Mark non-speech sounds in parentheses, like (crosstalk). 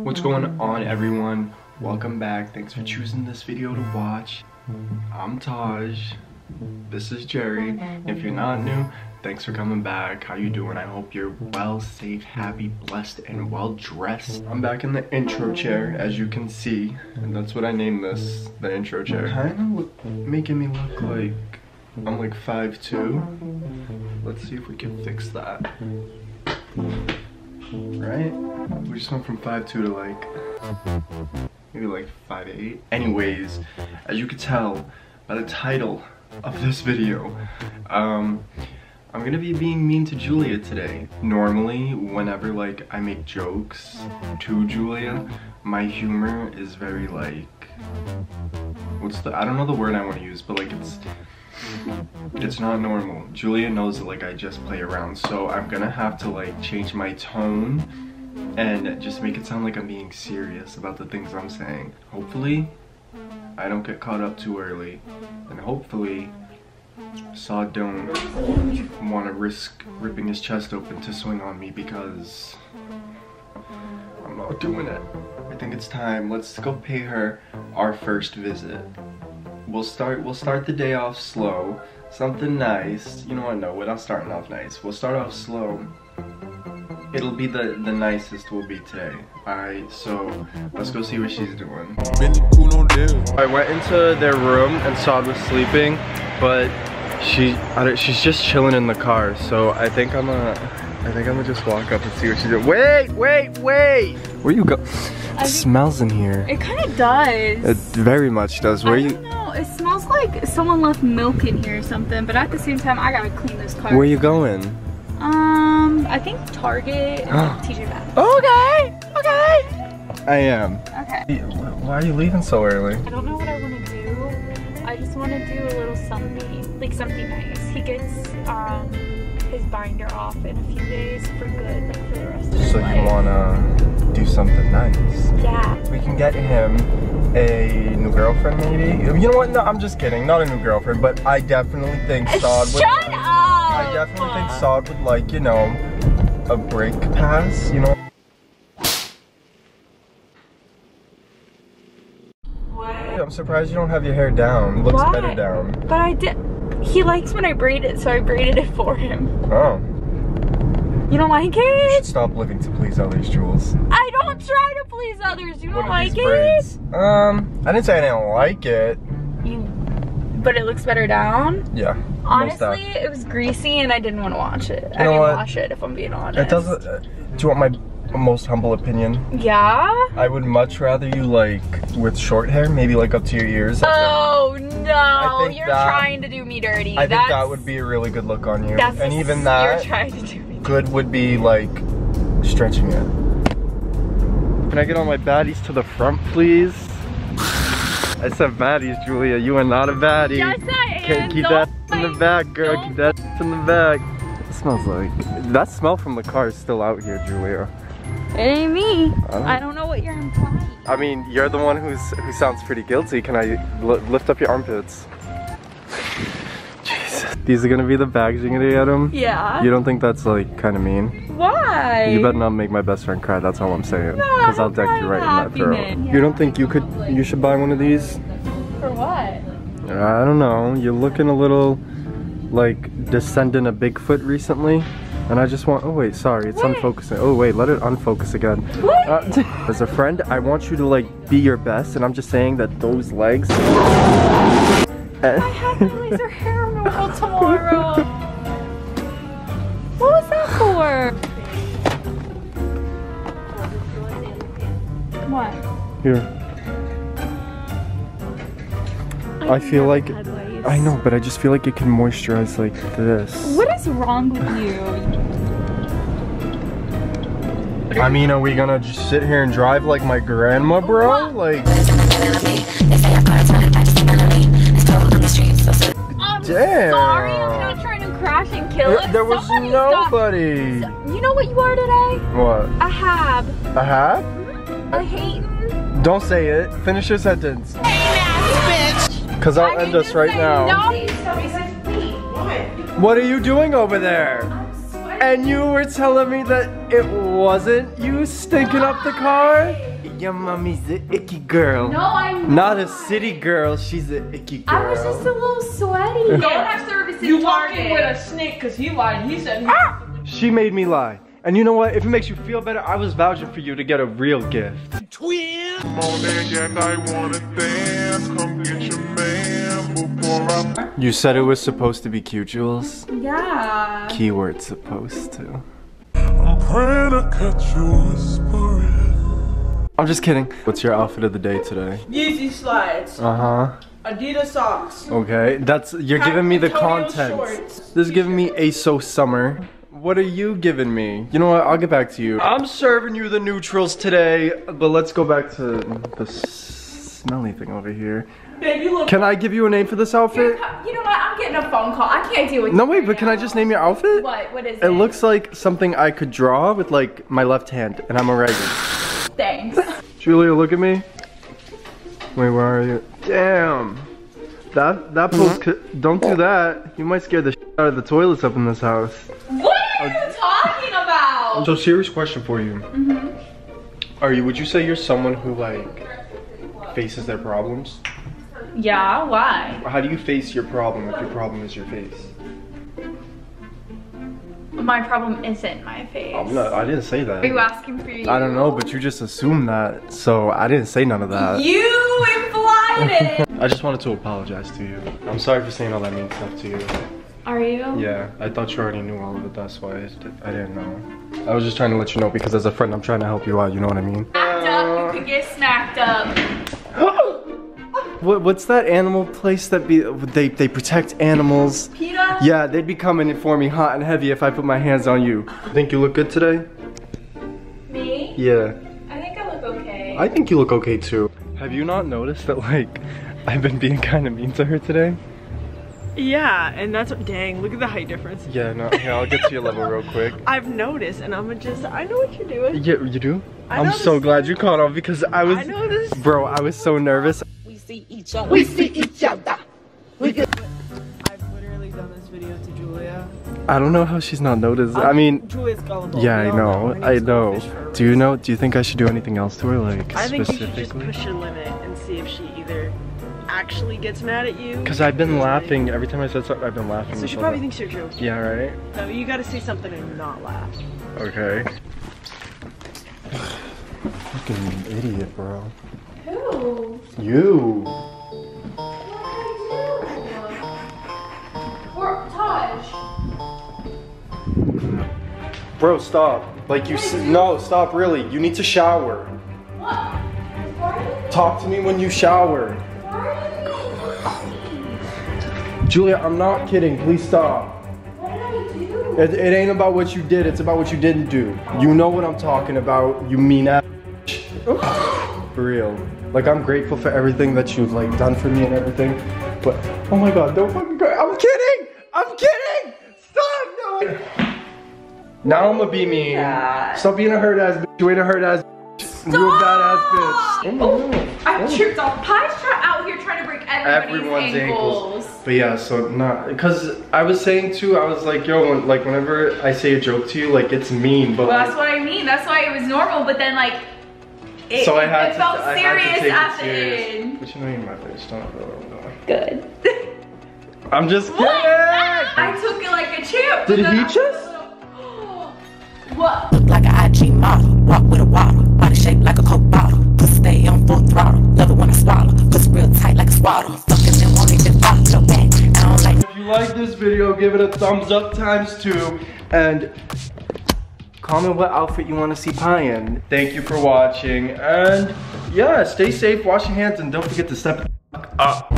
What's going on everyone? Welcome back. Thanks for choosing this video to watch. I'm Tahj. This is Jerry. If you're not new, thanks for coming back. How you doing? I hope you're well, safe, happy, blessed, and well dressed. I'm back in the intro chair, as you can see. And that's what I named this, the intro chair. Kinda look, making me look like I'm like 5'2". Let's see if we can fix that. Right? We just went from 5'2 to like maybe like 5'8. Anyways, as you can tell by the title of this video, um, I'm gonna be being mean to Julia today. Normally, whenever like I make jokes to Julia, my humor is very like, what's the, I don't know the word I want to use, but like it's, it's not normal. Julia knows that like I just play around, so I'm gonna have to like change my tone and just make it sound like I'm being serious about the things I'm saying. Hopefully, I don't get caught up too early, and hopefully, Saad don't want to risk ripping his chest open to swing on me because I'm not doing it. I think it's time. Let's go pay her our first visit. We'll start we'll start the day off slow. Something nice. You know what? No, we're not starting off nice. We'll start off slow. It'll be the the nicest we'll be today. Alright, so let's go see what she's doing. I went into their room and Saad was sleeping, but she she's just chilling in the car. So I think I'm gonna I think I'm gonna just walk up and see what she's doing. Wait, wait, wait! Where you go? It smells in here. It kind of does. It very much does. Where you? know. Smells like someone left milk in here or something. But at the same time, I gotta clean this car. Where are you going? Um, I think Target and (gasps) TJ Maxx. Okay, okay. I am. Okay. Why are you leaving so early? I don't know what I want to do. I just want to do a little something, like something nice. He gets um his binder off in a few days for good, like for the rest of his So you wanna something nice? Yeah. We can get him a new girlfriend, maybe. You know what? No, I'm just kidding. Not a new girlfriend, but I definitely think uh, Saad would. Shut up. I definitely think Saad would like, you know, a break pass. You know. What? I'm surprised you don't have your hair down. It looks Why? better down. But I did. He likes when I braid it, so I braided it for him. Oh. You don't like You it? should stop living to please others, Jules. I don't try to please others. You don't like it? braids? Um, I didn't say I didn't like it. You, but it looks better down. Yeah. Honestly, it was greasy and I didn't want to wash it. I know didn't what? wash it if I'm being honest. It doesn't. Uh, do you want my most humble opinion? Yeah? I would much rather you like with short hair, maybe like up to your ears. Oh no, you're that- trying to do me dirty. I think that would be a really good look on you. That's and even that, You're trying to do me good would be like stretching it. Can I get all my baddies to the front, please? I said baddies, Julia. You are not a baddie. Yes, I Okay, am. keep Don't that in the back, girl. Don't Keep that in the back. It smells like that smell from the car is still out here, Julia. It ain't me. I don't- I don't know what you're implying. I mean, you're the one who's who sounds pretty guilty. Can I lift up your armpits? (sighs) Jesus. These are gonna be the bags you're gonna get him? Yeah. You don't think that's like kind of mean? Why? You better not make my best friend cry. That's all I'm saying. No, Because I'll deck you right in that throat. man. You don't think you could? You should buy one of these? For what? I don't know. You're looking a little like descendant of Bigfoot recently. And I just want, oh wait, sorry, it's Wait. unfocusing. Oh wait, let it unfocus again. What? Uh, as a friend, I want you to like be your best, and I'm just saying that those legs. (laughs) I have my (laughs) laser hair removal tomorrow. What was that for? What? Here. I feel like I know, but I just feel like it can moisturize like this. What is wrong with you? I mean, are we gonna just sit here and drive like my grandma, bro? Like, I'm Damn. sorry. I'm not trying to crash and kill there, it. there was Somebody stop- nobody. You know what you are today? What? A hab. A hat? Mm-hmm. A hating. Don't say it. Finish your sentence. Cause I'll I end us right now. No. What are you doing over there? And you were telling me that it wasn't you stinking up the car? Your mommy's the icky girl. No, I'm Not Not a city girl, she's an icky girl. I was just a little sweaty. Don't have service in You walk Target. in with a snake because he lied. He said he ah! She made me lie. And you know what? If it makes you feel better, I was vouching for you to get a real gift. Come on and I wanna dance. Come You said it was supposed to be cute, Jules. Yeah. Keyword supposed to. I'm praying to catch you whispering. I'm just kidding. What's your outfit of the day today? Yeezy slides, Uh huh. Adidas socks. Okay, that's you're giving me the content. This is giving me ASO summer. What are you giving me? You know what? I'll get back to you. I'm serving you the neutrals today, but let's go back to the smelly thing over here. Babe, you look. Can I give you a name for this outfit? You know what? I'm getting a phone call. I can't deal with No, you wait, right but can I just name your outfit? What? What is it? It looks like something I could draw with like my left hand, and I'm a writer. Thanks. (laughs) Julia, look at me. Wait, where are you? Damn. That that pose could, don't do that. You might scare the shit out of the toilets up in this house. what are you talking about? So serious question for you. Mhm. Are you? Would you say you're someone who like faces their problems? Yeah. Why? How do you face your problem if your problem is your face? My problem isn't my face. I'm not, I didn't say that. Are you asking for you? I don't know, but you just assumed that, so I didn't say none of that. You implied it. (laughs) I just wanted to apologize to you. I'm sorry for saying all that mean stuff to you. Are you? Yeah, I thought you already knew all of it. That's why I didn't know. I was just trying to let you know because as a friend, I'm trying to help you out. You know what I mean? Smacked up. You could get smacked up. What, what's that animal place that be they they protect animals? PETA. Yeah, they'd be coming for me hot and heavy if I put my hands on you. Think you look good today? Me? Yeah. I think I look okay. I think you look okay too. Have you not noticed that like I've been being (laughs) kind of mean to her today? Yeah, and that's what. Dang, look at the height difference. Yeah, no, yeah, I'll get to your level real (laughs) quick. I've noticed, and I'm just. I know what you're doing. Yeah, you do? I I'm so glad you caught on because I was I noticed. Bro, I was so nervous. We see each other. We see each other. We get I've literally done this video to Julia. I don't know how she's not noticed. I mean, Julia's gullible. yeah, I all know. I know. Goldfish for Do you know? Do you think I should do anything else to her like I think you should just push your limit and see if she either actually gets mad at you. Cuz I've been laughing every time I said something. I've been laughing. So she probably time. thinks you're joking. Yeah, right? No, you gotta say something and not laugh. Okay. Fucking idiot, bro. Who? You. Or Tahj. Bro, stop. Like you s- no, stop really. You need to shower. What? Why you- Talk to me when you shower. you- Julia, I'm not kidding. Please stop. What did I do? It, it ain't about what you did, it's about what you didn't do. You know what I'm talking about, you mean ass. For real. Like I'm grateful for everything that you've like done for me and everything. But oh my god, don't fucking cry. I'm kidding! I'm kidding! Stop! No! (laughs) Now I'm gonna be mean. Stop being a hurt ass bitch. You ain't a hurt ass bitch. You a badass bitch. Oh, oh god. I oh. tripped off. Pie's try- out here trying to break everybody's, Everyone's ankles. ankles. But yeah, so not because I was saying too. I was like, yo, when, like whenever I say a joke to you, like it's mean, but Well, like, that's what I mean. That's why it was normal, but then like it, so I had it to. felt I serious had to take at it the serious. end. But you know you're my bitch. Don't know what I'm doing. Good. (laughs) I'm just kidding. what? I took it like a champ. Did but he then just? (gasps) What? look like an IG model. Walk with a waddle. Body shaped like a coke bottle. Pussy stay on full throttle. Love it when I swallow. Pussy real tight like a swaddle. Fucking them won't even follow back. I don't like If you like this video, give it a thumbs up times two, and comment what outfit you want to see Pie in. Thank you for watching, and yeah, stay safe, wash your hands, and don't forget to step up.